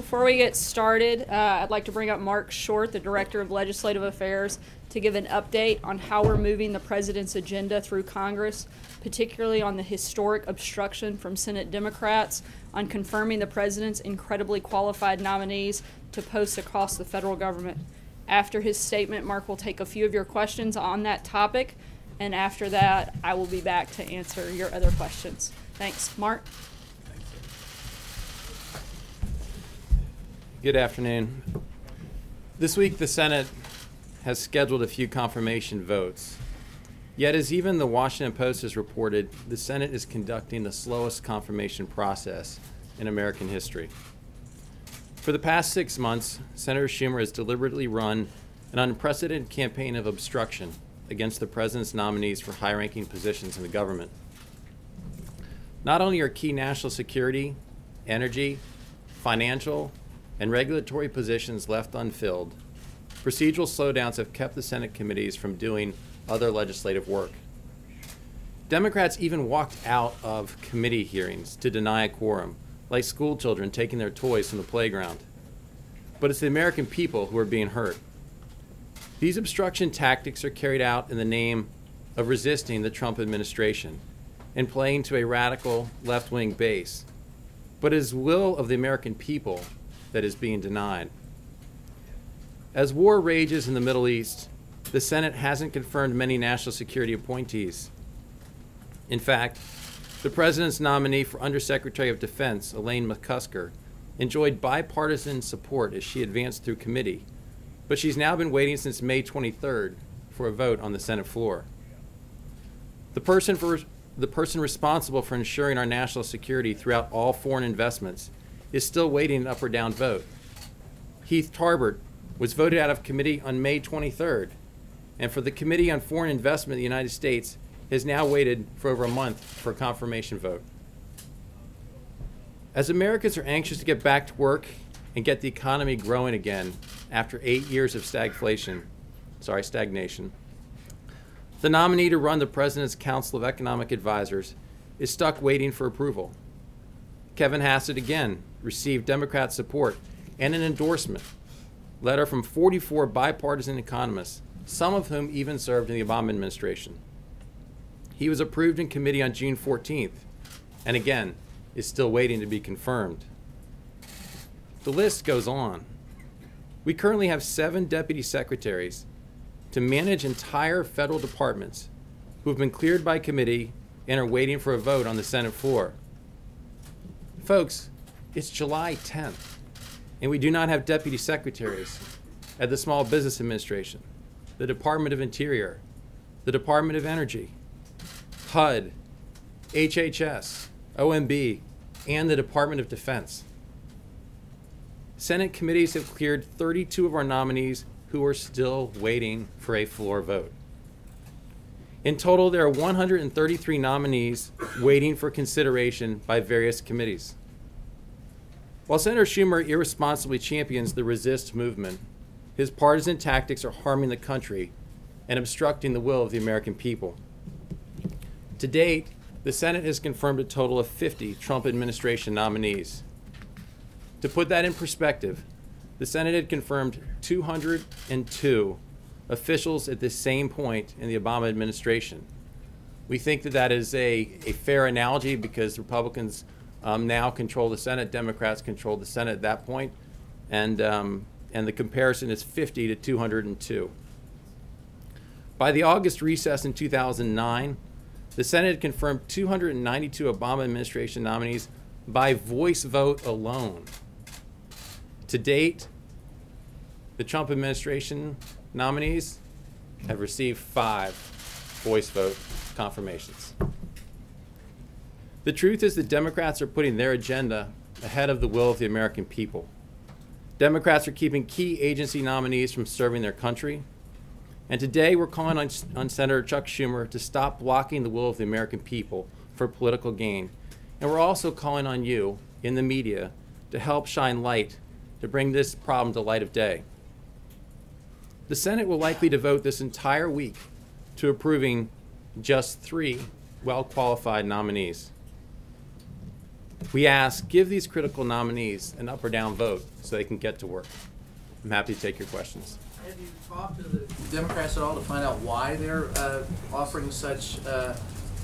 Before we get started, uh, I'd like to bring up Marc Short, the Director of Legislative Affairs, to give an update on how we're moving the President's agenda through Congress, particularly on the historic obstruction from Senate Democrats on confirming the President's incredibly qualified nominees to posts across the federal government. After his statement, Mark will take a few of your questions on that topic, and after that, I will be back to answer your other questions. Thanks. Mark? Good afternoon. This week, the Senate has scheduled a few confirmation votes. Yet, as even the Washington Post has reported, the Senate is conducting the slowest confirmation process in American history. For the past six months, Senator Schumer has deliberately run an unprecedented campaign of obstruction against the president's nominees for high ranking positions in the government. Not only are key national security, energy, financial, and regulatory positions left unfilled, procedural slowdowns have kept the Senate committees from doing other legislative work. Democrats even walked out of committee hearings to deny a quorum, like school children taking their toys from the playground. But it's the American people who are being hurt. These obstruction tactics are carried out in the name of resisting the Trump administration and playing to a radical left wing base. But it is will of the American people that is being denied. As war rages in the Middle East, the Senate hasn't confirmed many national security appointees. In fact, the President's nominee for Undersecretary of Defense, Elaine McCusker, enjoyed bipartisan support as she advanced through committee, but she's now been waiting since May 23rd for a vote on the Senate floor. The person, for, the person responsible for ensuring our national security throughout all foreign investments is still waiting an up or down vote. Heath Tarbert was voted out of committee on May 23rd, and for the Committee on Foreign Investment in the United States has now waited for over a month for a confirmation vote. As Americans are anxious to get back to work and get the economy growing again after eight years of stagflation, sorry, stagnation, the nominee to run the President's Council of Economic Advisors is stuck waiting for approval. Kevin Hassett again received Democrat support and an endorsement letter from 44 bipartisan economists, some of whom even served in the Obama administration. He was approved in committee on June 14th, and again, is still waiting to be confirmed. The list goes on. We currently have seven deputy secretaries to manage entire federal departments who have been cleared by committee and are waiting for a vote on the Senate floor. Folks, it's July 10th, and we do not have deputy secretaries at the Small Business Administration, the Department of Interior, the Department of Energy, HUD, HHS, OMB, and the Department of Defense. Senate committees have cleared 32 of our nominees who are still waiting for a floor vote. In total, there are 133 nominees waiting for consideration by various committees. While Senator Schumer irresponsibly champions the resist movement, his partisan tactics are harming the country and obstructing the will of the American people. To date, the Senate has confirmed a total of 50 Trump administration nominees. To put that in perspective, the Senate had confirmed 202 officials at the same point in the Obama administration. We think that that is a, a fair analogy because Republicans um, now control the Senate, Democrats control the Senate at that point, and, um, and the comparison is 50 to 202. By the August recess in 2009, the Senate had confirmed 292 Obama administration nominees by voice vote alone. To date, the Trump administration nominees have received five voice vote confirmations. The truth is that Democrats are putting their agenda ahead of the will of the American people. Democrats are keeping key agency nominees from serving their country. And today we're calling on, on, Senator Chuck Schumer to stop blocking the will of the American people for political gain. And we're also calling on you in the media to help shine light to bring this problem to light of day. The Senate will likely devote this entire week to approving just three well qualified nominees. We ask, give these critical nominees an up or down vote so they can get to work. I'm happy to take your questions. Have you talked to the Democrats at all to find out why they're uh, offering such uh,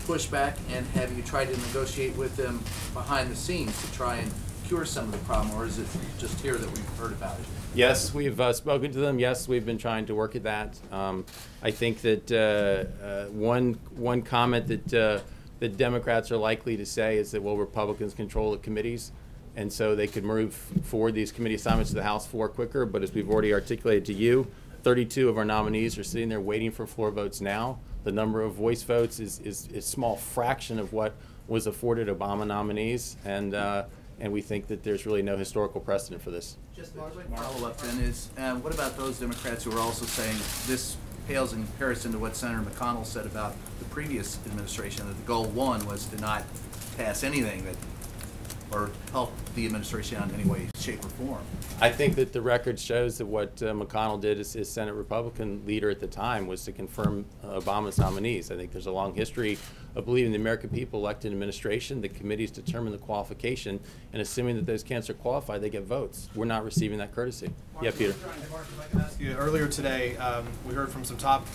pushback? And have you tried to negotiate with them behind the scenes to try and cure some of the problem, or is it just here that we've heard about it? Yes, we've uh, spoken to them. Yes, we've been trying to work at that. Um, I think that uh, uh, one one comment that uh, the Democrats are likely to say is that well, Republicans control the committees, and so they could move forward these committee assignments to the House floor quicker. But as we've already articulated to you, 32 of our nominees are sitting there waiting for floor votes now. The number of voice votes is is is small fraction of what was afforded Obama nominees, and uh, and we think that there's really no historical precedent for this. Just a quick follow-up then is, uh, what about those Democrats who are also saying this pales in comparison to what Senator McConnell said about the previous administration, that the goal one was to not pass anything that, or help the administration in any way, shape, or form? I think that the record shows that what uh, McConnell did as Senate Republican leader at the time was to confirm uh, Obama's nominees. I think there's a long history of believing the American people elected an administration, the committees determine the qualification, and assuming that those candidates are qualified, they get votes. We're not receiving that courtesy. Yeah, Peter. Mark, if I can ask you, earlier today, um, we heard from some top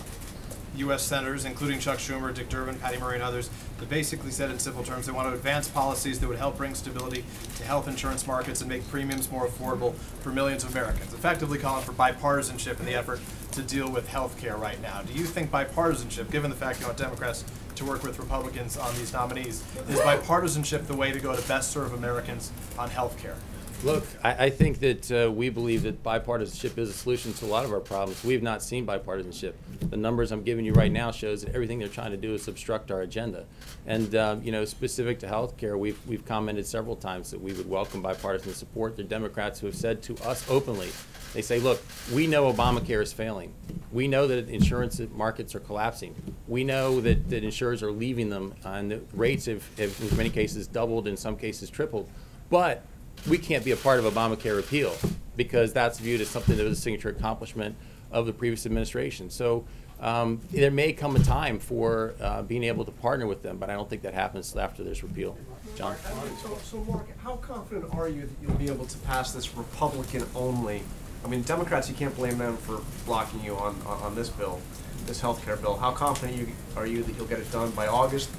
U.S. senators, including Chuck Schumer, Dick Durbin, Patty Murray, and others, that basically said in simple terms they want to advance policies that would help bring stability to health insurance markets and make premiums more affordable for millions of Americans, effectively calling for bipartisanship in the effort to deal with health care right now. Do you think bipartisanship, given the fact you want Democrats to work with Republicans on these nominees, is bipartisanship the way to go to best serve Americans on health care? Look, I, I think that uh, we believe that bipartisanship is a solution to a lot of our problems. We have not seen bipartisanship. The numbers I'm giving you right now shows that everything they're trying to do is obstruct our agenda. And um, you know, specific to health care, we've we've commented several times that we would welcome bipartisan support. The Democrats who have said to us openly, they say, look, we know Obamacare is failing. We know that insurance markets are collapsing. We know that, that insurers are leaving them, and the rates have, have in many cases doubled, in some cases tripled. But we can't be a part of Obamacare repeal because that's viewed as something that was a signature accomplishment of the previous administration. So um, there may come a time for uh, being able to partner with them, but I don't think that happens after this repeal. John? So, so Mark, how confident are you that you'll be able to pass this Republican only? I mean, Democrats, you can't blame them for blocking you on, on, on this bill, this health care bill. How confident you, are you that you'll get it done by August?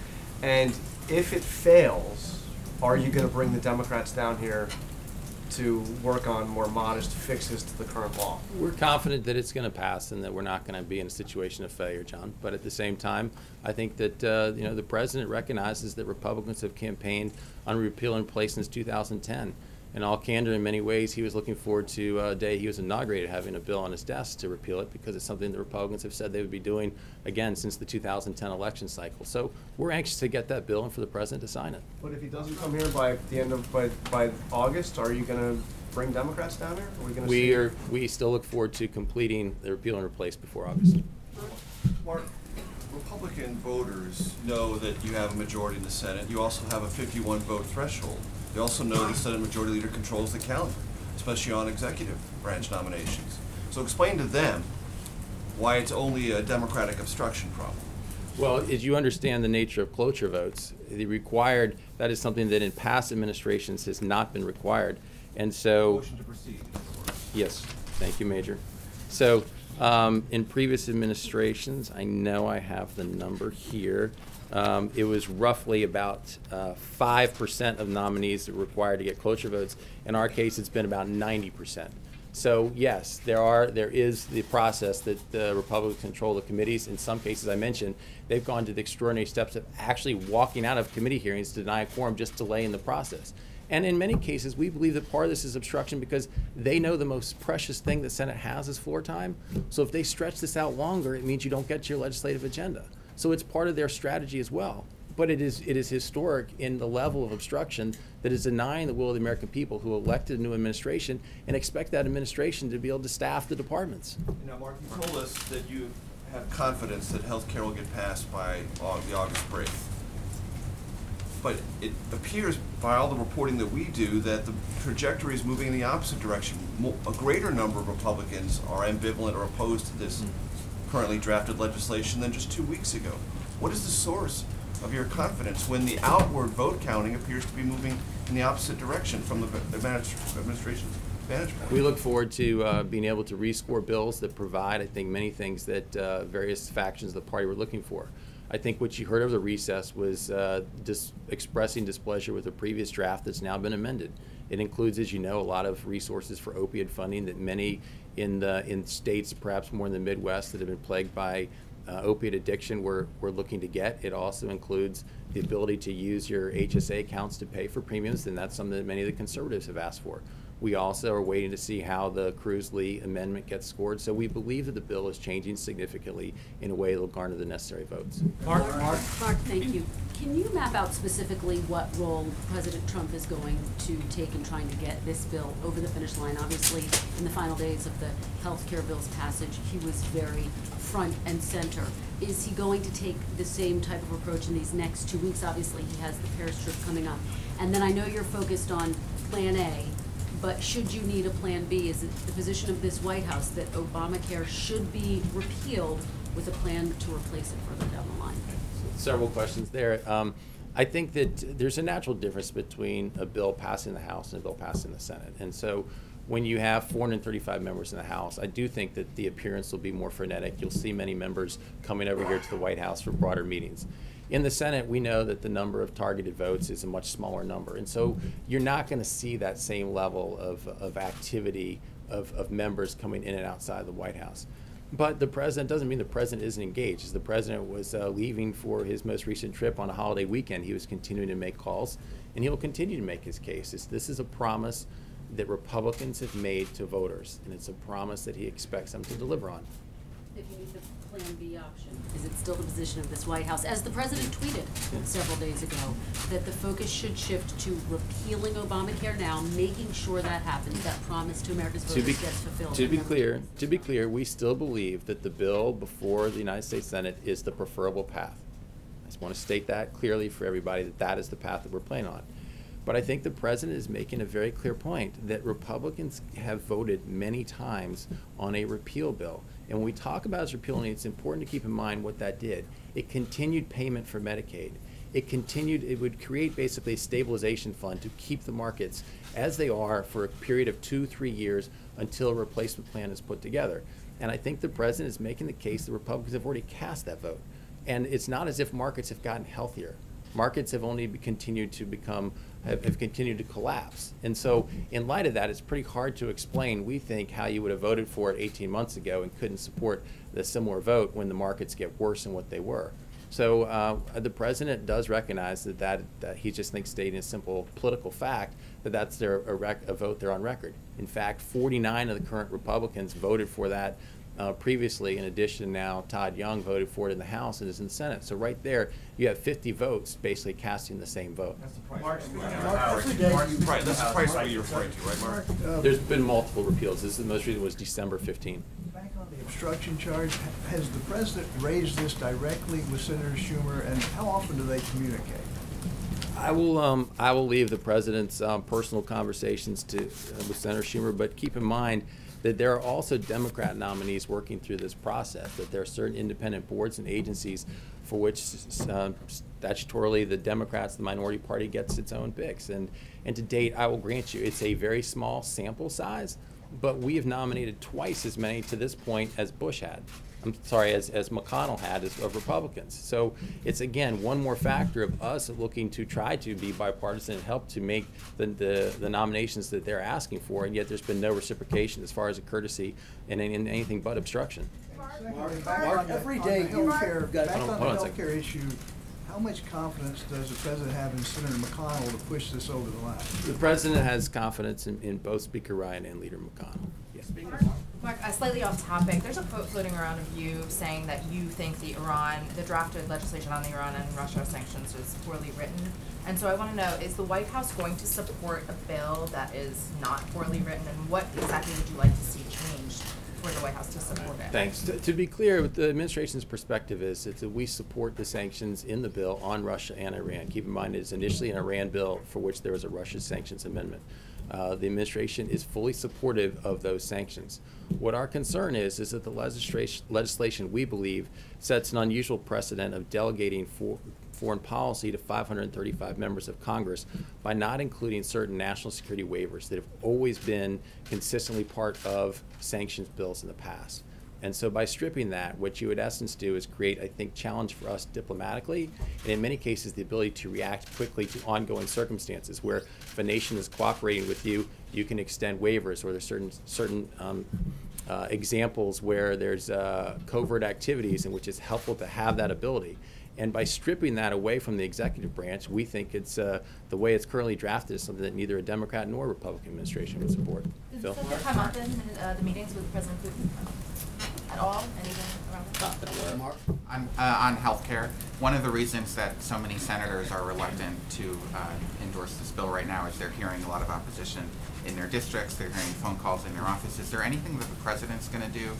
And if it fails, are you going to bring the Democrats down here to work on more modest fixes to the current law? We're confident that it's going to pass and that we're not going to be in a situation of failure, John. But at the same time, I think that uh, you know the president recognizes that Republicans have campaigned on repeal and replace since 2010. In all candor, in many ways, he was looking forward to a day he was inaugurated having a bill on his desk to repeal it because it's something the Republicans have said they would be doing again since the 2010 election cycle. So we're anxious to get that bill and for the president to sign it. But if he doesn't come here by the end of by, by August, are you going to bring Democrats down here? Are we going to We see? are we still look forward to completing the repeal and replace before August. Mark, Republican voters know that you have a majority in the Senate. You also have a 51 vote threshold. They also know the Senate Majority Leader controls the calendar, especially on executive branch nominations. So explain to them why it's only a Democratic obstruction problem. Well, as you understand the nature of cloture votes, the required, that is something that in past administrations has not been required. And so. Motion to proceed. Yes, thank you, Major. So, um, in previous administrations, I know I have the number here. Um, it was roughly about uh, five percent of nominees that were required to get cloture votes. In our case, it's been about ninety percent. So yes, there are there is the process that the Republicans control the committees. In some cases, I mentioned they've gone to the extraordinary steps of actually walking out of committee hearings to deny a quorum, just delaying the process. And in many cases, we believe that part of this is obstruction because they know the most precious thing the Senate has is floor time. So if they stretch this out longer, it means you don't get to your legislative agenda. So it's part of their strategy as well. But it is it is historic in the level of obstruction that is denying the will of the American people who elected a new administration and expect that administration to be able to staff the departments. Now, Mark, you told us that you have confidence that health care will get passed by the August break. But it appears by all the reporting that we do that the trajectory is moving in the opposite direction. Mo- A greater number of Republicans are ambivalent or opposed to this mm. Currently drafted legislation than just two weeks ago. What is the source of your confidence when the outward vote counting appears to be moving in the opposite direction from the adminis- administration's vantage point? We look forward to uh, being able to rescore bills that provide, I think, many things that uh, various factions of the party were looking for. I think what you heard over the recess was uh, dis- expressing displeasure with the previous draft that's now been amended. It includes, as you know, a lot of resources for opioid funding that many in the in states, perhaps more in the Midwest, that have been plagued by uh, opiate addiction, we're, we're looking to get. It also includes the ability to use your HSA accounts to pay for premiums, and that's something that many of the conservatives have asked for. We also are waiting to see how the Cruz Lee amendment gets scored. So we believe that the bill is changing significantly in a way that will garner the necessary votes. Mark, Mark, Mark, thank you. Can you map out specifically what role President Trump is going to take in trying to get this bill over the finish line? Obviously, in the final days of the health care bill's passage, he was very front and center. Is he going to take the same type of approach in these next two weeks? Obviously, he has the Paris trip coming up. And then I know you're focused on Plan A, but should you need a Plan B, is it the position of this White House that Obamacare should be repealed with a plan to replace it further down the line? Several questions there. Um, I think that there's a natural difference between a bill passing the House and a bill passing the Senate. And so when you have 435 members in the House, I do think that the appearance will be more frenetic. You'll see many members coming over here to the White House for broader meetings. In the Senate, we know that the number of targeted votes is a much smaller number. And so you're not going to see that same level of, of activity of, of members coming in and outside the White House. But the president doesn't mean the president isn't engaged. As the president was uh, leaving for his most recent trip on a holiday weekend, he was continuing to make calls, and he will continue to make his case. It's, this is a promise that Republicans have made to voters, and it's a promise that he expects them to deliver on. If you need the Plan B option, is it still the position of this White House, as the president tweeted several days ago, that the focus should shift to repealing Obamacare now, making sure that happens, that promise to America's To be, voters gets fulfilled? to be clear, to be clear, we still believe that the bill before the United States Senate is the preferable path. I just want to state that clearly for everybody that that is the path that we're playing on. But I think the president is making a very clear point that Republicans have voted many times on a repeal bill. And when we talk about its repealing, it's important to keep in mind what that did. It continued payment for Medicaid. It continued, it would create basically a stabilization fund to keep the markets as they are for a period of two, three years until a replacement plan is put together. And I think the president is making the case that Republicans have already cast that vote. And it's not as if markets have gotten healthier. Markets have only continued to become, have, have continued to collapse. And so, in light of that, it's pretty hard to explain, we think, how you would have voted for it 18 months ago and couldn't support the similar vote when the markets get worse than what they were. So uh, the president does recognize that, that, that he just thinks stating a simple political fact that that's their a, rec- a vote they're on record. In fact, 49 of the current Republicans voted for that uh, previously. In addition, now Todd Young voted for it in the House and is in the Senate. So right there, you have 50 votes basically casting the same vote. Every day you- Right, that's the price what you're referring to, right, Mark? uh, There's been multiple repeals. This is the most recent was December 15. Back on the obstruction charge, has the president raised this directly with Senator Schumer, and how often do they communicate? I will, um, I will leave the president's um, personal conversations to, uh, with Senator Schumer, but keep in mind that there are also Democrat nominees working through this process, that there are certain independent boards and agencies for which uh, statutorily the Democrats, the minority party, gets its own picks. And, and to date, I will grant you, it's a very small sample size, but we have nominated twice as many to this point as Bush had. I'm sorry, as, as McConnell had as of Republicans. So it's again one more factor of us looking to try to be bipartisan and help to make the, the, the nominations that they're asking for, and yet there's been no reciprocation as far as a courtesy and, in anything but obstruction. Secondly, back on every day healthcare, back on, on hold on a the second. healthcare issue, how much confidence does the president have in Senator McConnell to push this over the line? The president has confidence in, in both Speaker Ryan and Leader McConnell. Yes. Mark, uh, slightly off topic, there's a quote floating around of you saying that you think the Iran, the drafted legislation on the Iran and Russia sanctions was poorly written. And so I wanna know, is the White House going to support a bill that is not poorly written? And what exactly would you like to see changed for the White House to support it? Thanks. To, to be clear, the administration's perspective is, is that we support the sanctions in the bill on Russia and Iran. Keep in mind, it's initially an Iran bill for which there was a Russia sanctions amendment. Uh, the administration is fully supportive of those sanctions. What our concern is, is that the legislation, legislation we believe sets an unusual precedent of delegating for, foreign policy to 535 members of Congress by not including certain national security waivers that have always been consistently part of sanctions bills in the past. And so by stripping that, what you would essence do is create, I think, challenge for us diplomatically, and in many cases, the ability to react quickly to ongoing circumstances where if a nation is cooperating with you, you can extend waivers, or there's certain certain um, uh, examples where there's uh, covert activities in which it's helpful to have that ability. And by stripping that away from the executive branch, we think it's uh, the way it's currently drafted is something that neither a Democrat nor a Republican administration would support. Phil? Does this come up in the meetings with President Putin at all? Anything around that? Mark? On, uh, on healthcare, one of the reasons that so many senators are reluctant to uh, endorse this bill right now is they're hearing a lot of opposition in their districts, they're hearing phone calls in their office. Is there anything that the president's going to do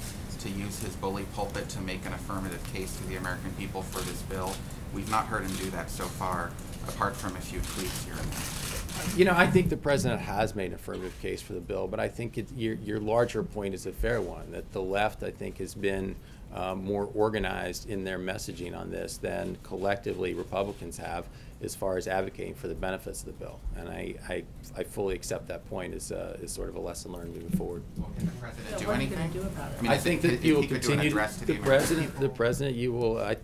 to use his bully pulpit to make an affirmative case to the American people for this bill? We've not heard him do that so far, apart from a few tweets here and there. You know, I think the president has made an affirmative case for the bill, but I think it, your, your larger point is a fair one, that the left, I think, has been um, more organized in their messaging on this than collectively Republicans have as far as advocating for the benefits of the bill. And I, I, I fully accept that point as, uh, as sort of a lesson learned moving forward. Well, can the president So do what are you anything? do about it? I mean, I think he- that if you will he could continue, address to the American president, the president, you will, I,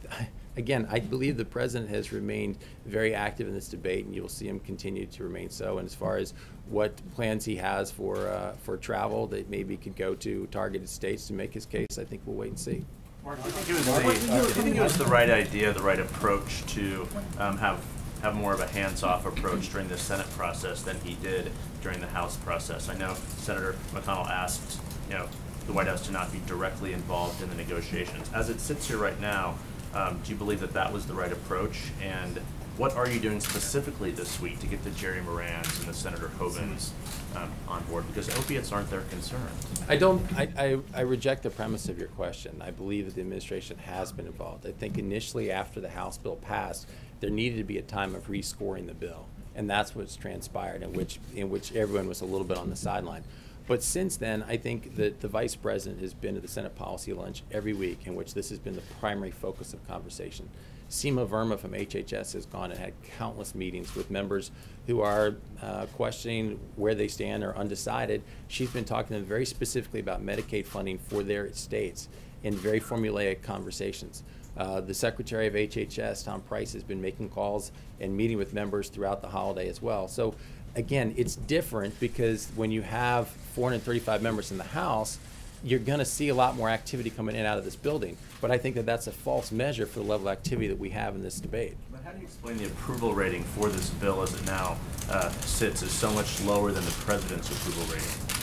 again, I believe the president has remained very active in this debate, and you'll see him continue to remain so. And as far as what plans he has for, uh, for travel that maybe could go to targeted states to make his case, I think we'll wait and see. Mark, do you think it was the, do think it was the right idea, the right approach to um, have have more of a hands-off approach during the Senate process than he did during the House process? I know Senator McConnell asked, you know, the White House to not be directly involved in the negotiations. As it sits here right now, um, do you believe that that was the right approach? And what are you doing specifically this week to get the Jerry Morans and the Senator Hoevens um, on board? Because opiates aren't their concern. I don't, I, I, I reject the premise of your question. I believe that the administration has been involved. I think initially after the House bill passed, there needed to be a time of rescoring the bill. And that's what's transpired, in which, in which everyone was a little bit on the sideline. But since then, I think that the vice president has been to the Senate policy lunch every week in which this has been the primary focus of conversation. Seema Verma from HHS has gone and had countless meetings with members who are uh, questioning where they stand or undecided. She's been talking to them very specifically about Medicaid funding for their states in very formulaic conversations. Uh, the Secretary of HHS, Tom Price, has been making calls and meeting with members throughout the holiday as well. So, again, it's different because when you have 435 members in the House, you're going to see a lot more activity coming in and out of this building. But I think that that's a false measure for the level of activity that we have in this debate. But how do you explain the approval rating for this bill as it now uh, sits is so much lower than the president's approval rating?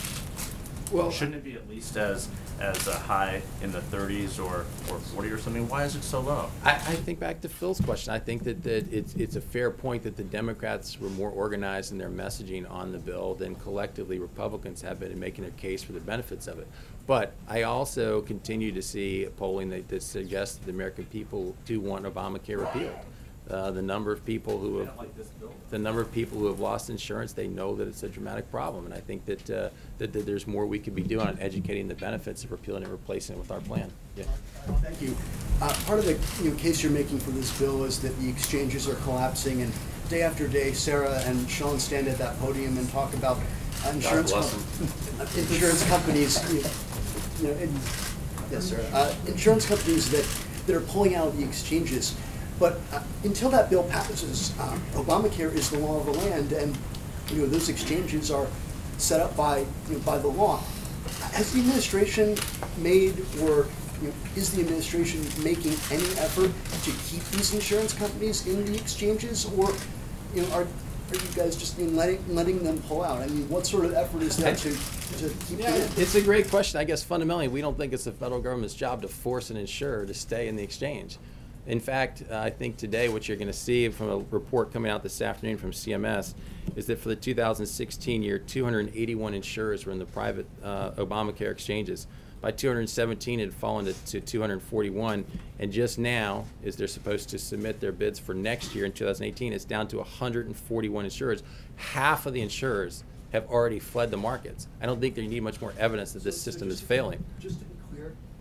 Well, Shouldn't it be at least as, as uh, high in the 30s or, or 40 or something? Why is it so low? I, I think back to Phil's question. I think that, that it's, it's a fair point that the Democrats were more organized in their messaging on the bill than collectively Republicans have been in making their case for the benefits of it. But I also continue to see polling that, that suggests that the American people do want Obamacare repealed. Uh, the number of people who have the number of people who have lost insurance, they know that it's a dramatic problem, and I think that, uh, that, that there's more we could be doing on educating the benefits of repealing and replacing it with our plan. Yeah. Thank you. Uh, Part of the, you know, case you're making for this bill is that the exchanges are collapsing, and day after day, Sarah and Sean stand at that podium and talk about uh, insurance, bless com- insurance companies, you know, you know, and- yes, sir, uh, insurance companies that, that are pulling out of the exchanges. But uh, until that bill passes, uh, Obamacare is the law of the land, and, you know, those exchanges are set up by, you know, by the law. Has the administration made, or you know, is the administration making any effort to keep these insurance companies in the exchanges, or you know, are are you guys just know, letting letting them pull out? I mean, what sort of effort is that to Yeah, it's a great question. I guess fundamentally, we don't think it's the federal government's job to force an insurer to stay in the exchange. In fact, uh, I think today what you're going to see from a report coming out this afternoon from CMS is that for the 2016 year, 281 insurers were in the private uh, Obamacare exchanges. By 217, it had fallen to, to 241, and just now, as they're supposed to submit their bids for next year in 2018, it's down to 141 insurers. Half of the insurers have already fled the markets. I don't think they need much more evidence that this system is failing. Just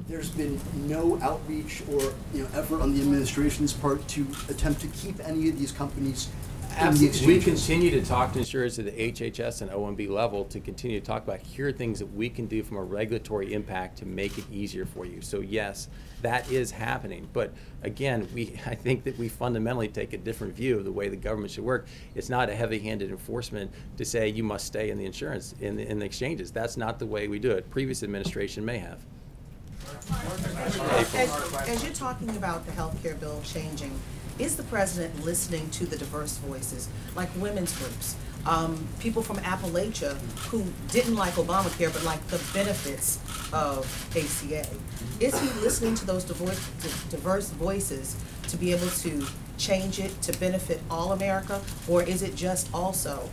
there's been no outreach or, you know, effort on the administration's part to attempt to keep any of these companies Absolutely. We continue to talk to insurers at the HHS and OMB level to continue to talk about here are things that we can do from a regulatory impact to make it easier for you. So yes, that is happening. But again, we I think that we fundamentally take a different view of the way the government should work. It's not a heavy-handed enforcement to say you must stay in the insurance in the, in the exchanges. That's not the way we do it. Previous administration may have. As, as you're talking about the health care bill changing, is the president listening to the diverse voices, like women's groups, um, people from Appalachia who didn't like Obamacare but like the benefits of ACA? Is he listening to those diverse voices to be able to change it to benefit all America, or is it just also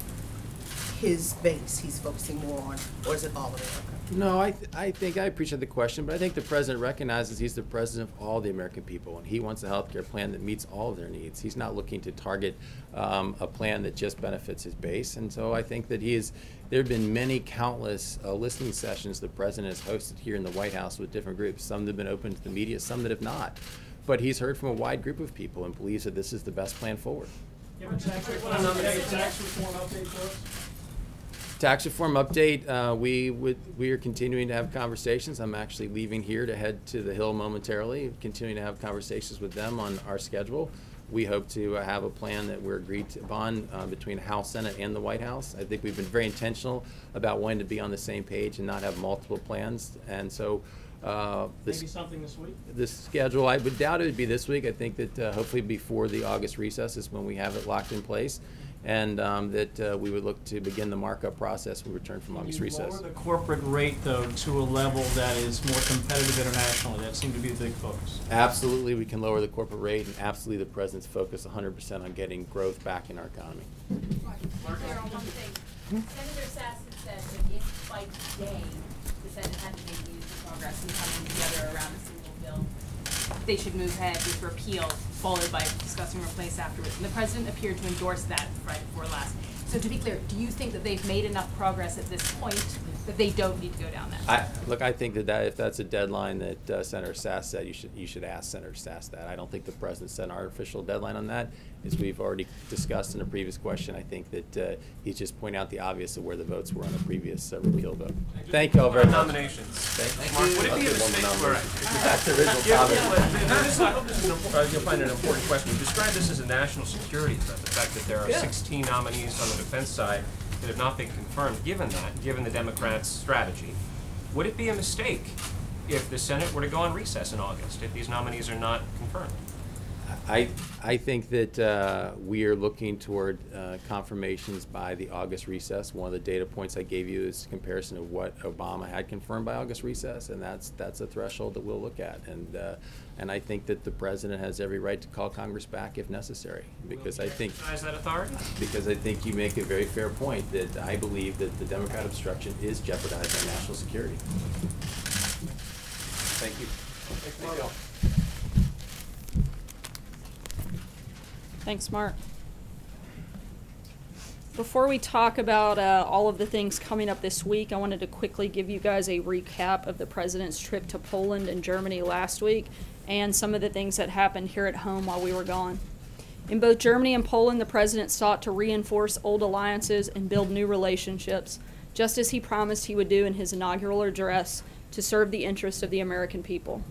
his base he's focusing more on, or is it all America? No, I, th- I think I appreciate the question, but I think the president recognizes he's the president of all the American people, and he wants a health care plan that meets all of their needs. He's not looking to target um, a plan that just benefits his base, and so I think that he is. There have been many countless uh, listening sessions the president has hosted here in the White House with different groups. Some that have been open to the media, some that have not. But he's heard from a wide group of people and believes that this is the best plan forward. Tax reform update, uh, we would, we are continuing to have conversations. I'm actually leaving here to head to the Hill momentarily, continuing to have conversations with them on our schedule. We hope to uh, have a plan that we're agreed upon uh, between House, Senate, and the White House. I think we've been very intentional about wanting to be on the same page and not have multiple plans. And so, uh, this Maybe something this week? the schedule, I would doubt it would be this week. I think that uh, hopefully before the August recess is when we have it locked in place. And um, that uh, we would look to begin the markup process when we return from August You recess. Lower the corporate rate, though, to a level that is more competitive internationally. That seemed to be the big focus. Absolutely, we can lower the corporate rate, and absolutely, the president's focus 100% on getting growth back in our economy. Carol, one thing. Senator Sassen said that if by today, the Senate had to make meaningful progress in coming together around a single bill, they should move ahead with repeal, followed by discussing replace afterwards. And the president appeared to endorse that right before last. So to be clear, do you think that they've made enough progress at this point that they don't need to go down that? I, look, I think that, that if that's a deadline that uh, Senator Sasse said, you should, you should ask Senator Sasse that. I don't think the president set an artificial deadline on that. As we've already discussed in a previous question, I think that uh, he's just pointing out the obvious of where the votes were on a previous uh, repeal vote. Thank you all very much. Nominations. Thank Mark, you. would it be a I'll give one mistake, nomination. all right. That's the original Yeah, topic. yeah, but this is- I hope this is an uh, You'll find it an important question. You described this as a national security threat, the fact that there are Yeah. sixteen nominees on the defense side that have not been confirmed. Given that, given the Democrats' strategy, would it be a mistake if the Senate were to go on recess in August, if these nominees are not confirmed? I, I think that uh, we are looking toward uh, confirmations by the August recess. One of the data points I gave you is comparison of what Obama had confirmed by August recess, and that's, that's a threshold that we'll look at. And, uh, and I think that the president has every right to call Congress back if necessary, because I think, Exercise that authority? because I think you make a very fair point that I believe that the Democrat obstruction is jeopardizing national security. Thank you. Thanks, Mark. Before we talk about uh, all of the things coming up this week, I wanted to quickly give you guys a recap of the president's trip to Poland and Germany last week and some of the things that happened here at home while we were gone. In both Germany and Poland, the president sought to reinforce old alliances and build new relationships, just as he promised he would do in his inaugural address to serve the interests of the American people.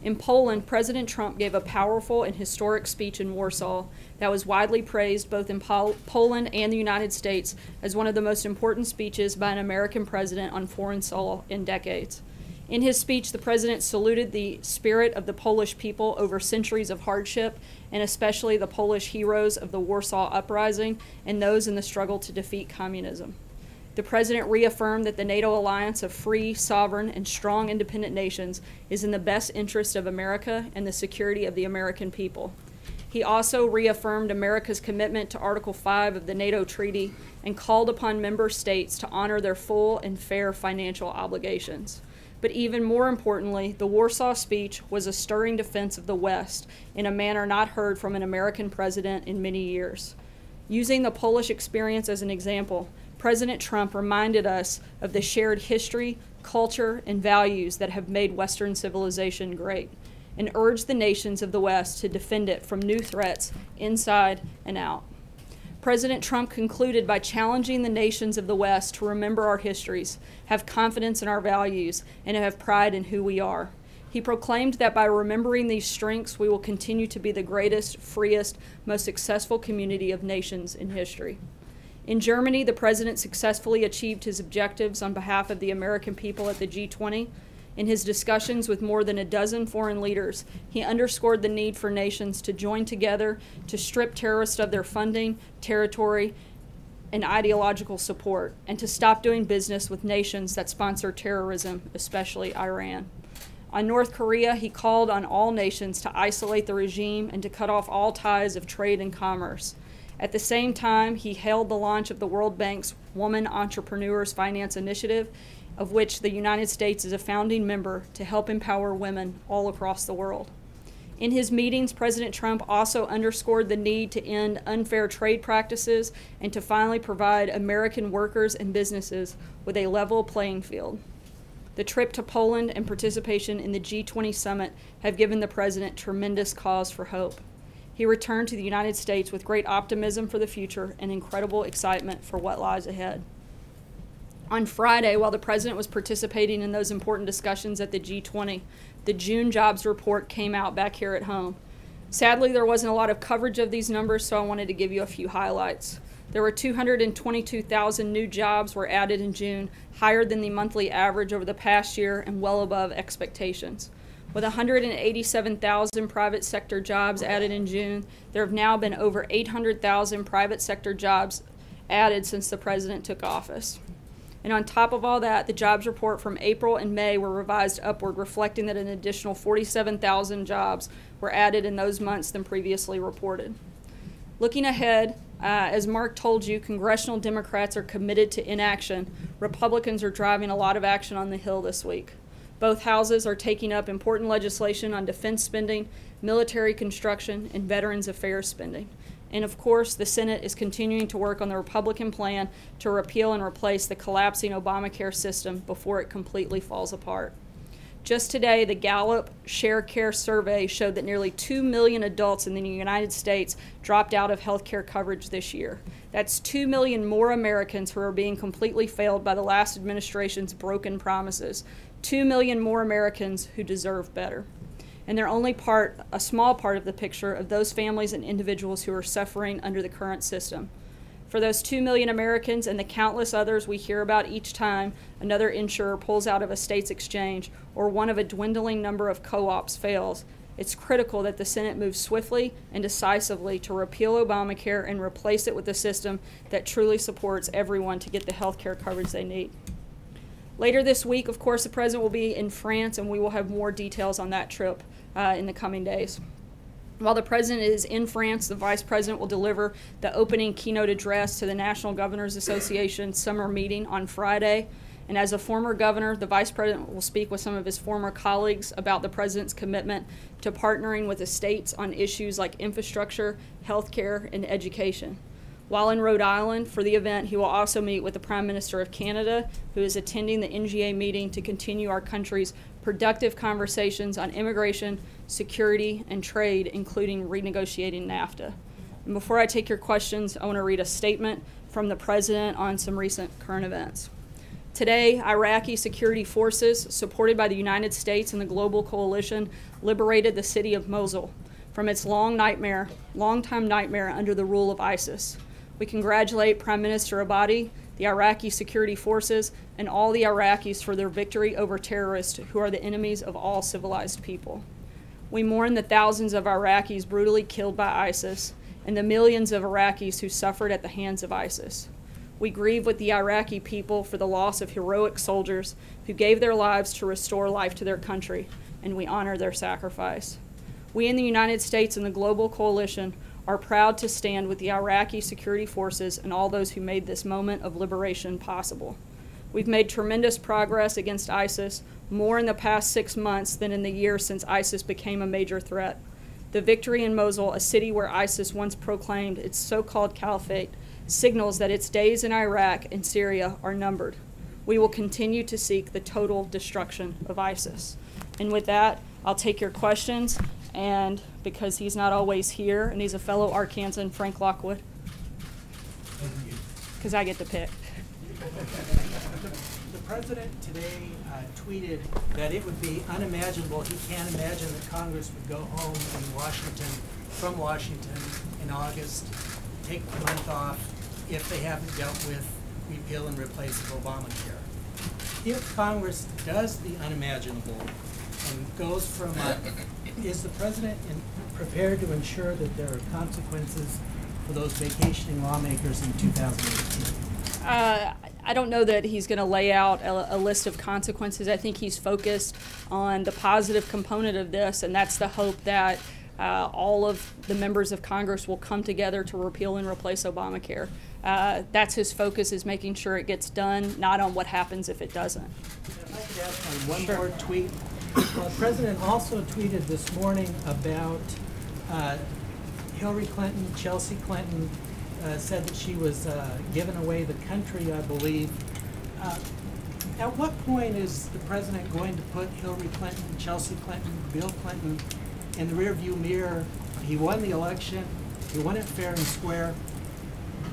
In Poland, President Trump gave a powerful and historic speech in Warsaw that was widely praised both in Pol- Poland and the United States as one of the most important speeches by an American president on foreign soil in decades. In his speech, the president saluted the spirit of the Polish people over centuries of hardship, and especially the Polish heroes of the Warsaw Uprising and those in the struggle to defeat communism. The president reaffirmed that the NATO alliance of free, sovereign, and strong independent nations is in the best interest of America and the security of the American people. He also reaffirmed America's commitment to Article 5 of the NATO Treaty and called upon member states to honor their full and fair financial obligations. But even more importantly, the Warsaw speech was a stirring defense of the West in a manner not heard from an American president in many years. Using the Polish experience as an example, President Trump reminded us of the shared history, culture, and values that have made Western civilization great and urged the nations of the West to defend it from new threats inside and out. President Trump concluded by challenging the nations of the West to remember our histories, have confidence in our values, and have pride in who we are. He proclaimed that by remembering these strengths, we will continue to be the greatest, freest, most successful community of nations in history. In Germany, the president successfully achieved his objectives on behalf of the American people at the G20. In his discussions with more than a dozen foreign leaders, he underscored the need for nations to join together to strip terrorists of their funding, territory, and ideological support, and to stop doing business with nations that sponsor terrorism, especially Iran. On North Korea, he called on all nations to isolate the regime and to cut off all ties of trade and commerce. At the same time, he hailed the launch of the World Bank's Woman Entrepreneurs Finance Initiative, of which the United States is a founding member to help empower women all across the world. In his meetings, President Trump also underscored the need to end unfair trade practices and to finally provide American workers and businesses with a level playing field. The trip to Poland and participation in the G20 summit have given the president tremendous cause for hope. He returned to the United States with great optimism for the future and incredible excitement for what lies ahead. On Friday, while the president was participating in those important discussions at the G20, the June jobs report came out back here at home. Sadly, there wasn't a lot of coverage of these numbers, so I wanted to give you a few highlights. There were 222,000 new jobs were added in June, higher than the monthly average over the past year and well above expectations. With 187,000 private sector jobs added in June, there have now been over 800,000 private sector jobs added since the president took office. And on top of all that, the jobs report from April and May were revised upward, reflecting that an additional 47,000 jobs were added in those months than previously reported. Looking ahead, uh, as Mark told you, congressional Democrats are committed to inaction. Republicans are driving a lot of action on the Hill this week. Both houses are taking up important legislation on defense spending, military construction, and veterans affairs spending. And of course, the Senate is continuing to work on the Republican plan to repeal and replace the collapsing Obamacare system before it completely falls apart. Just today, the Gallup Sharecare survey showed that nearly 2 million adults in the United States dropped out of health care coverage this year. That's 2 million more Americans who are being completely failed by the last administration's broken promises. 2 million more Americans who deserve better. And they're only part, a small part of the picture of those families and individuals who are suffering under the current system for those 2 million Americans and the countless others we hear about each time another insurer pulls out of a state's exchange or one of a dwindling number of co ops fails, it's critical that the Senate move swiftly and decisively to repeal Obamacare and replace it with a system that truly supports everyone to get the health care coverage they need. Later this week, of course, the President will be in France, and we will have more details on that trip uh, in the coming days. While the president is in France, the vice president will deliver the opening keynote address to the National Governors Association summer meeting on Friday. And as a former governor, the vice president will speak with some of his former colleagues about the president's commitment to partnering with the states on issues like infrastructure, healthcare, and education. While in Rhode Island for the event, he will also meet with the Prime Minister of Canada, who is attending the NGA meeting to continue our country's productive conversations on immigration, security, and trade, including renegotiating NAFTA. And before I take your questions, I want to read a statement from the President on some recent current events. Today, Iraqi security forces, supported by the United States and the global coalition, liberated the city of Mosul from its long nightmare, long-time nightmare under the rule of ISIS. We congratulate Prime Minister Abadi, the Iraqi security forces, and all the Iraqis for their victory over terrorists who are the enemies of all civilized people. We mourn the thousands of Iraqis brutally killed by ISIS and the millions of Iraqis who suffered at the hands of ISIS. We grieve with the Iraqi people for the loss of heroic soldiers who gave their lives to restore life to their country, and we honor their sacrifice. We in the United States and the global coalition are proud to stand with the Iraqi security forces and all those who made this moment of liberation possible. We've made tremendous progress against ISIS, more in the past six months than in the year since ISIS became a major threat. The victory in Mosul, a city where ISIS once proclaimed its so called caliphate, signals that its days in Iraq and Syria are numbered. We will continue to seek the total destruction of ISIS. And with that, I'll take your questions. And because he's not always here, and he's a fellow Arkansan, Frank Lockwood, because I get to pick. The president today uh, tweeted that it would be unimaginable, he can't imagine that Congress would go home in Washington, from Washington in August, take the month off if they haven't dealt with repeal and replace of Obamacare. If Congress does the unimaginable and goes from, a- is the president in- prepared to ensure that there are consequences for those vacationing lawmakers in 2018? Uh, I don't know that he's going to lay out a, a list of consequences. I think he's focused on the positive component of this, and that's the hope that uh, all of the members of Congress will come together to repeal and replace Obamacare. Uh, that's his focus is making sure it gets done, not on what happens if it doesn't. If I could ask on one more tweet. Uh, The president also tweeted this morning about uh, Hillary Clinton, Chelsea Clinton, uh, said that she was uh, giving away the country, I believe. Uh, At what point is the president going to put Hillary Clinton, Chelsea Clinton, Bill Clinton in the rearview mirror? He won the election, he won it fair and square.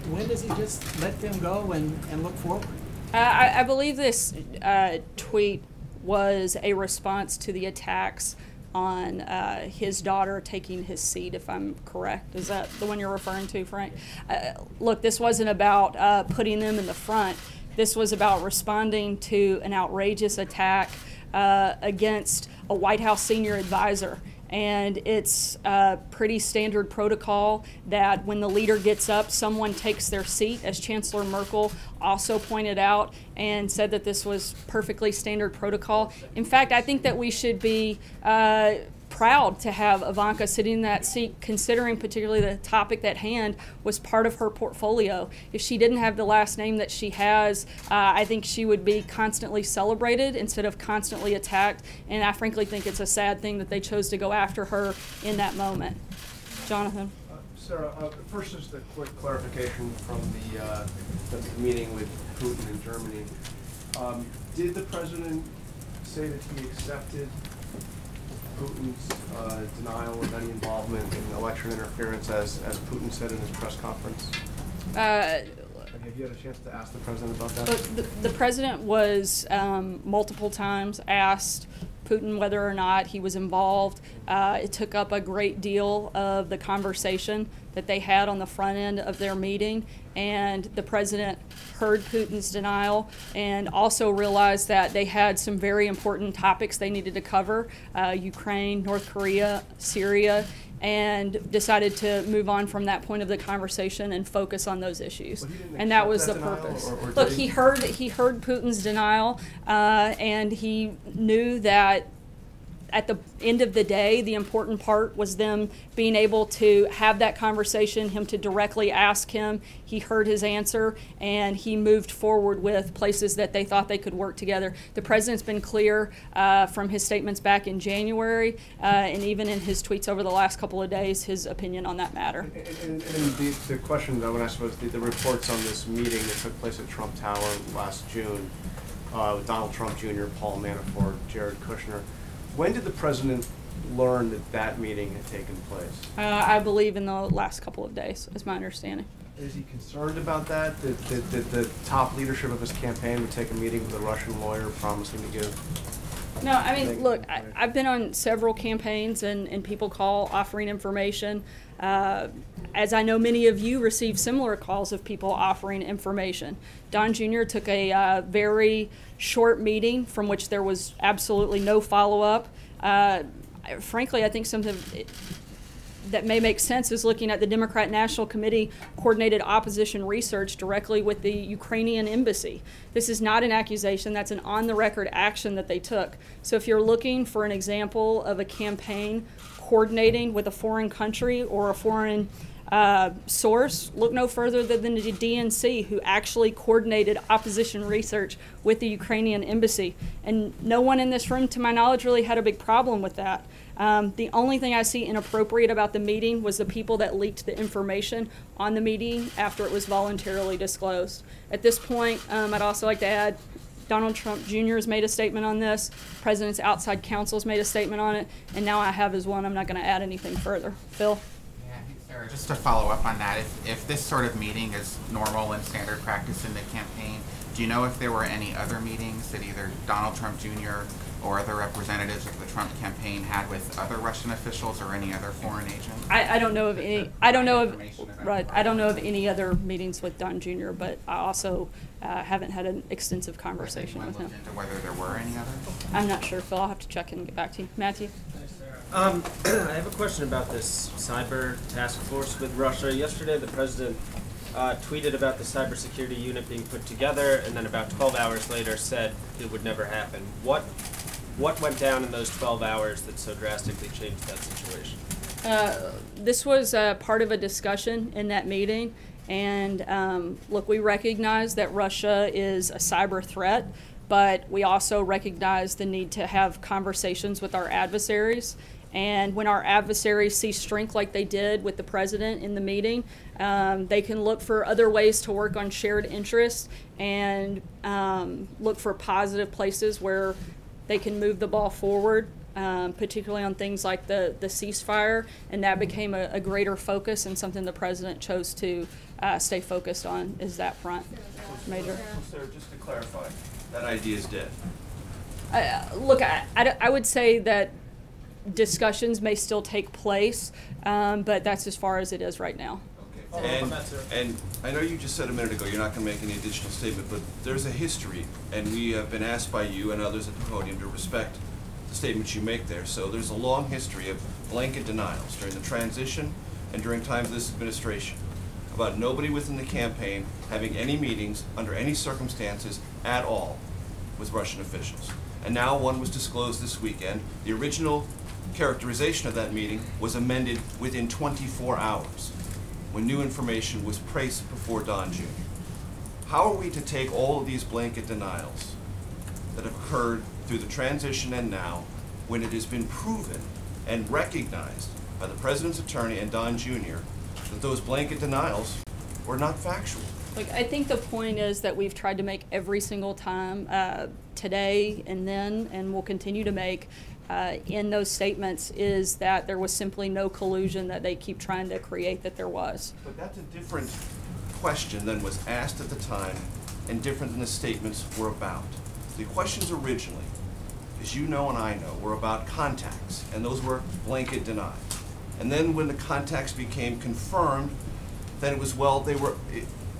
When does he just let them go and, and look forward? Uh, I, I believe this uh, tweet was a response to the attacks on uh, his daughter taking his seat, if I'm correct. Is that the one you're referring to, Frank? Uh, look, this wasn't about uh, putting them in the front. This was about responding to an outrageous attack uh, against a White House senior advisor. And it's uh, pretty standard protocol that when the leader gets up, someone takes their seat, as Chancellor Merkel also pointed out and said that this was perfectly standard protocol. In fact, I think that we should be uh, proud to have Ivanka sitting in that seat, considering particularly the topic at hand was part of her portfolio. If she didn't have the last name that she has, uh, I think she would be constantly celebrated instead of constantly attacked. And I frankly think it's a sad thing that they chose to go after her in that moment. Jonathan. Sarah, uh, first just a quick clarification from the, uh, the meeting with Putin in Germany. Um, did the president say that he accepted Putin's uh, denial of any involvement in election interference as, as Putin said in his press conference? Uh, Have you had a chance to ask the president about that? The, the president was um, multiple times asked Putin whether or not he was involved. Uh, it took up a great deal of the conversation that they had on the front end of their meeting, and the president heard Putin's denial and also realized that they had some very important topics they needed to cover uh, Ukraine, North Korea, Syria. And decided to move on from that point of the conversation and focus on those issues, and that was that the purpose. or- or Look, he he? heard he heard Putin's denial, uh, and he knew that at the end of the day, the important part was them being able to have that conversation, him to directly ask him. He heard his answer, and he moved forward with places that they thought they could work together. The president's been clear uh, from his statements back in January, uh, and even in his tweets over the last couple of days, his opinion on that matter. And, and, and the, the question when I suppose the, the reports on this meeting that took place at Trump Tower last June, uh, with Donald Trump Jr., Paul Manafort, Jared Kushner, when did the president learn that that meeting had taken place? Uh, I believe in the last couple of days, is my understanding. Is he concerned about that? That, that, that the top leadership of his campaign would take a meeting with a Russian lawyer promising to give? No, I mean, look, I, I've been on several campaigns and, and people call offering information. Uh, as I know many of you receive similar calls of people offering information. Don Jr. took a uh, very short meeting from which there was absolutely no follow up. Uh, frankly, I think something that may make sense is looking at the Democrat National Committee coordinated opposition research directly with the Ukrainian embassy. This is not an accusation, that's an on the record action that they took. So if you're looking for an example of a campaign coordinating with a foreign country or a foreign Uh, source, look no further than the DNC, who actually coordinated opposition research with the Ukrainian embassy. And no one in this room, to my knowledge, really had a big problem with that. Um, the only thing I see inappropriate about the meeting was the people that leaked the information on the meeting after it was voluntarily disclosed. At this point, um, I'd also like to add Donald Trump Jr. has made a statement on this. President's outside counsel has made a statement on it, and now I have his one. I'm not going to add anything further. Phil. Sarah, just to follow up on that, if, if this sort of meeting is normal and standard practice in the campaign, do you know if there were any other meetings that either Donald Trump Jr. or other representatives of the Trump campaign had with other Russian officials or any other foreign agent? I, I don't know of any. I don't know of right. I don't know of any other meetings with Don Jr. But I also uh, haven't had an extensive conversation with him. Into whether there were any others? I'm not sure, Phil. I'll have to check and get back to you. Matthew. Um, I have a question about this cyber task force with Russia. Yesterday, the president uh, tweeted about the cybersecurity unit being put together, and then about 12 hours later said it would never happen. What what went down in those 12 hours that so drastically changed that situation? Uh, this was uh, part of a discussion in that meeting. And um, look, we recognize that Russia is a cyber threat, but we also recognize the need to have conversations with our adversaries. And when our adversaries see strength like they did with the president in the meeting, um, they can look for other ways to work on shared interests and um, look for positive places where they can move the ball forward, um, particularly on things like the, the ceasefire. And that became a, a greater focus and something the president chose to uh, stay focused on is that front. Major. Sir, just to clarify, that idea is dead. Uh, look, I, I, I would say that discussions may still take place, um, but that's as far as it is right now. And, and I know you just said a minute ago you're not going to make any additional statement, but there's a history, and we have been asked by you and others at the podium to respect the statements you make there. So there's a long history of blanket denials during the transition and during times of this administration about nobody within the campaign having any meetings under any circumstances at all with Russian officials. And now one was disclosed this weekend. The original characterization of that meeting was amended within 24 hours when new information was placed before Don Jr. How are we to take all of these blanket denials that have occurred through the transition and now when it has been proven and recognized by the President's attorney and Don Jr. that those blanket denials were not factual? Like, I think the point is that we've tried to make every single time, uh, today and then, and will continue to make uh, in those statements, is that there was simply no collusion that they keep trying to create that there was. But that's a different question than was asked at the time and different than the statements were about. The questions originally, as you know and I know, were about contacts, and those were blanket denied. And then when the contacts became confirmed, then it was, well, they were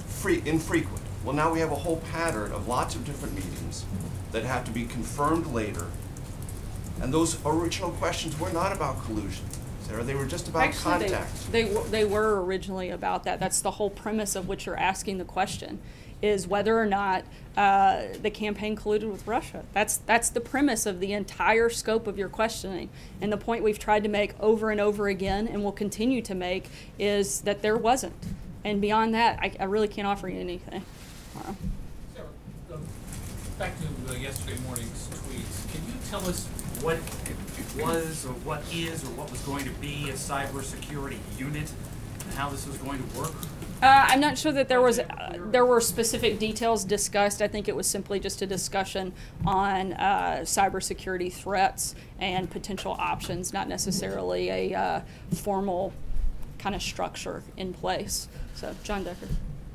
free, infrequent. Well, now we have a whole pattern of lots of different meetings that have to be confirmed later. And those original questions were not about collusion, Sarah. They were just about Actually, they- contacts. They, were- they were originally about that. That's the whole premise of which you're asking the question, is whether or not uh, the campaign colluded with Russia. That's, that's the premise of the entire scope of your questioning. And the point we've tried to make over and over again and will continue to make is that there wasn't. And beyond that, I, I really can't offer you anything. Sarah, back to uh, yesterday morning's tweets, can you tell us what was or what is or what was going to be a cybersecurity unit and how this was going to work? Uh, I'm not sure that there was uh, there were specific details discussed. I think it was simply just a discussion on uh, cybersecurity threats and potential options, not necessarily a uh, formal kind of structure in place. So, John Decker.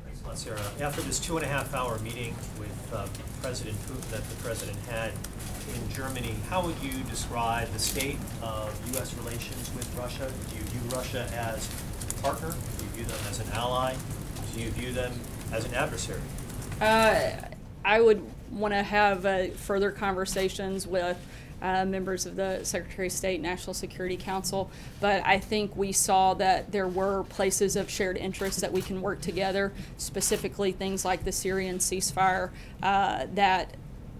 Thanks a lot, Sarah. After this two and a half hour meeting with uh, President Putin that the president had in Germany, how would you describe the state of U.S. relations with Russia? Do you view Russia as a partner? Do you view them as an ally? Do you view them as an adversary? Uh, I would want to have uh, further conversations with uh, members of the Secretary of State National Security Council, but I think we saw that there were places of shared interest that we can work together, specifically things like the Syrian ceasefire uh, that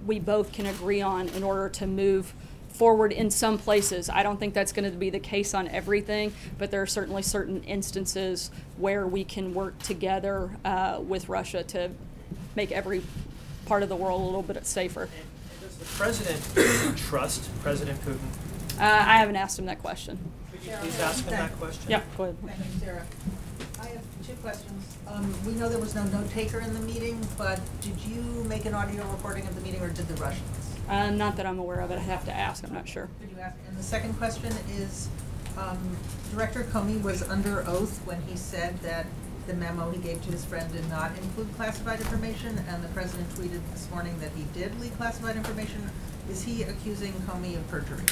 we both can agree on in order to move forward in some places. I don't think that's going to be the case on everything, but there are certainly certain instances where we can work together uh, with Russia to make every part of the world a little bit safer. Does the president trust President Putin? Uh, I haven't asked him that question. Could you please ask him that question? Yeah, go ahead. Thank you, Sarah. I have two questions. Um, we know there was no note taker in the meeting, but did you make an audio recording of the meeting or did the Russians? Uh, not that I'm aware of it. I have to ask. I'm not sure. Did you ask? And the second question is, um, Director Comey was under oath when he said that the memo he gave to his friend did not include classified information, and the president tweeted this morning that he did leak classified information. Is he accusing Comey of perjury?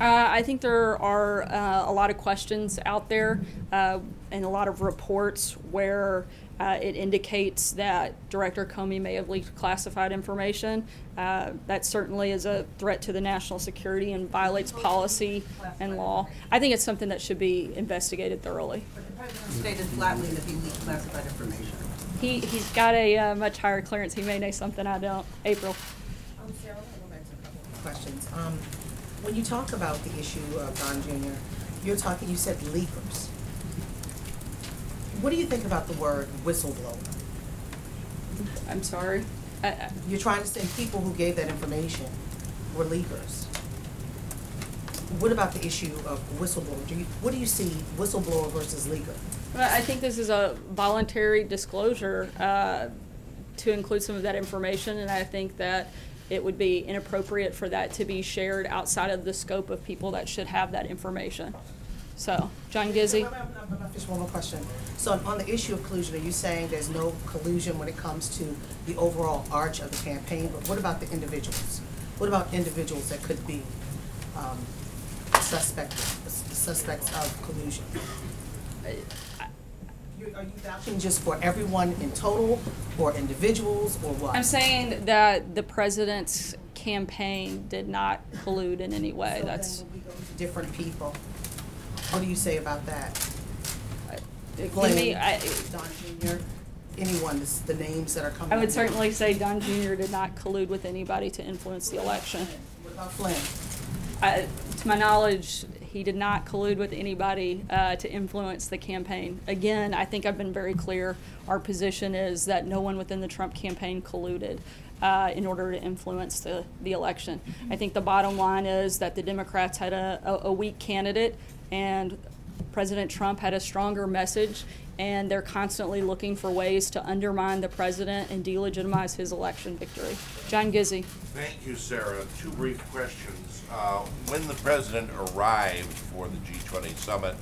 Uh, I think there are uh, a lot of questions out there uh, and a lot of reports where uh, it indicates that Director Comey may have leaked classified information. Uh, that certainly is a threat to the national security and violates policy and law. I think it's something that should be investigated thoroughly. But the president stated flatly that he leaked classified information. He, he's got a uh, much higher clearance. He may know something I don't. April. Um, Sarah, I want to go back to a couple of questions. Um, when you talk about the issue of Don Jr., you're talking, you said leakers. What do you think about the word whistleblower? I'm sorry. I, I, You're trying to say people who gave that information were leakers. What about the issue of whistleblower? Do you, what do you see whistleblower versus leaker? Well, I think this is a voluntary disclosure uh, to include some of that information, and I think that it would be inappropriate for that to be shared outside of the scope of people that should have that information. So, John Gizzi. Just one more question. So on- on the issue of collusion, are you saying there's no collusion when it comes to the overall arch of the campaign? But what about the individuals? What about individuals that could be um, suspect, suspects of collusion? Are you vouching just for everyone in total, or individuals, or what? I'm saying that the president's campaign did not collude in any way. So That's, when we go to different people, what do you say about that? Uh, give Flynn, me, I, Don Jr., anyone, this- the names that are coming. I would certainly say Don Jr. did not collude with anybody to influence the election. What about Flynn? I, to my knowledge, he did not collude with anybody uh, to influence the campaign. Again, I think I've been very clear. Our position is that no one within the Trump campaign colluded uh, in order to influence the, the election. I think the bottom line is that the Democrats had a, a, a weak candidate, and President Trump had a stronger message, and they're constantly looking for ways to undermine the president and delegitimize his election victory. John Gizzi. Thank you, Sarah. Two brief questions. Uh, When the president arrived for the G20 summit,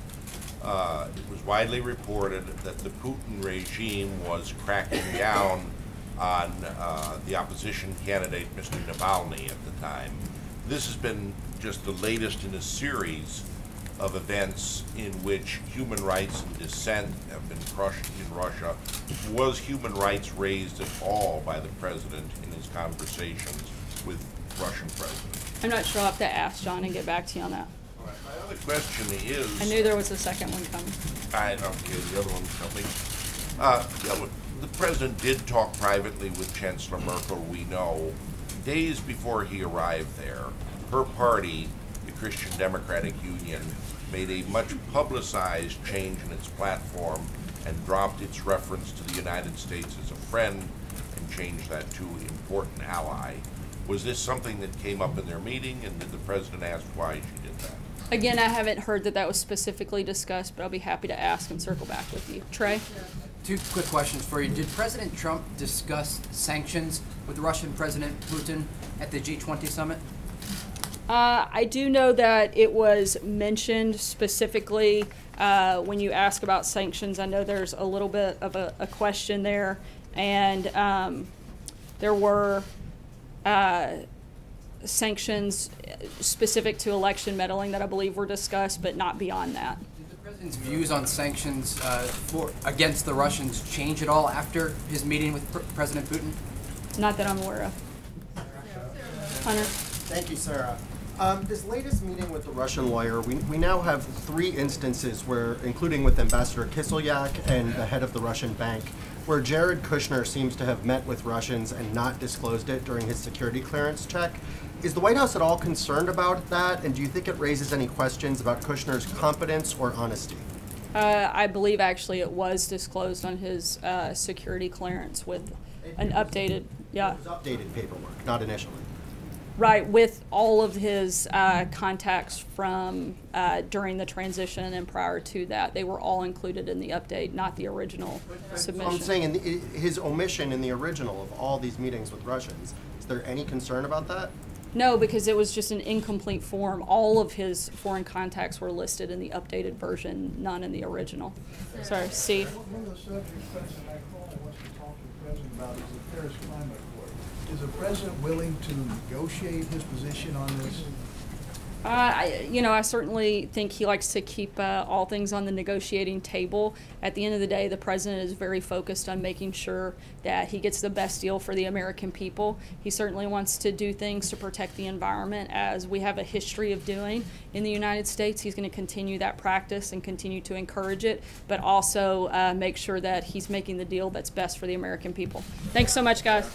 uh, it was widely reported that the Putin regime was cracking down on uh, the opposition candidate, Mr. Navalny, at the time. This has been just the latest in a series of events in which human rights and dissent have been crushed in Russia. Was human rights raised at all by the president in his conversations with Russian president? I'm not sure. I'll have to ask John and get back to you on that. All right, My other question is. I knew there was a second one coming. I don't care, the other one's coming. Uh, the president did talk privately with Chancellor Merkel, we know. Days before he arrived there, her party, the Christian Democratic Union, made a much publicized change in its platform and dropped its reference to the United States as a friend and changed that to important ally. Was this something that came up in their meeting, and did the president ask why she did that? Again, I haven't heard that that was specifically discussed, but I'll be happy to ask and circle back with you. Trey? Two quick questions for you. Did President Trump discuss sanctions with Russian President Putin at the G20 summit? Uh, I do know that it was mentioned specifically uh, when you ask about sanctions. I know there's a little bit of a, a question there, and um, there were uh, sanctions specific to election meddling that I believe were discussed, but not beyond that. Did the president's views on sanctions uh, for against the Russians change at all after his meeting with pr- President Putin? Not that I'm aware of. Hunter? Thank you, Sarah. Um, this latest meeting with the Russian lawyer, we, we now have three instances where, including with Ambassador Kislyak and the head of the Russian bank, where Jared Kushner seems to have met with Russians and not disclosed it during his security clearance check. Is the White House at all concerned about that? And do you think it raises any questions about Kushner's competence or honesty? Uh, I believe actually it was disclosed on his uh, security clearance with an updated, yeah. It was updated paperwork, not initially. Right, with all of his uh, contacts from uh, during the transition and prior to that, they were all included in the update, not the original submission. I'm saying in the, his omission in the original of all these meetings with Russians, is there any concern about that? No, because it was just an incomplete form. All of his foreign contacts were listed in the updated version, none in the original. Sorry, Steve. One of the subjects President Macron wants to talk to the president about is the Paris Climate Accord. Is the president willing to negotiate his position on this? Uh, I, you know, I certainly think he likes to keep uh, all things on the negotiating table. At the end of the day, the president is very focused on making sure that he gets the best deal for the American people. He certainly wants to do things to protect the environment, as we have a history of doing in the United States. He's going to continue that practice and continue to encourage it, but also uh, make sure that he's making the deal that's best for the American people. Thanks so much, guys.